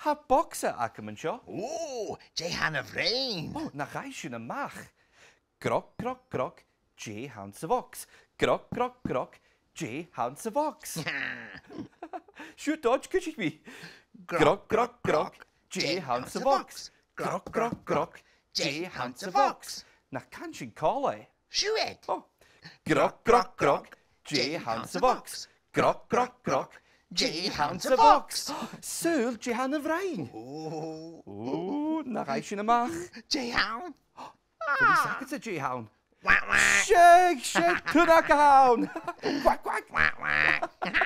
Ha boxa ac yn mynd sio. O, Jehan y Frein. O, na chai sy'n y mach. groc, groc, grog, Jehan y Fox. Groc, groc, groc, Jehan y Fox. Siw dodge cysig mi. Groc, groc, groc, Jehan y Fox. Groc, groc, groc, Jehan y Fox. Na can sy'n colau. Siw ed. O, groc, groc, grog, Jehan y Fox. Groc, groc, groc, Jehan grog, Fox. Jehan y Fox! Sŵl Jehan y Frain! Ooh, na gai sy'n y mach. Jehan! Dwi'n sagat y Jehan. Shake, shake, to the gown. Quack, quack! Quack, quack!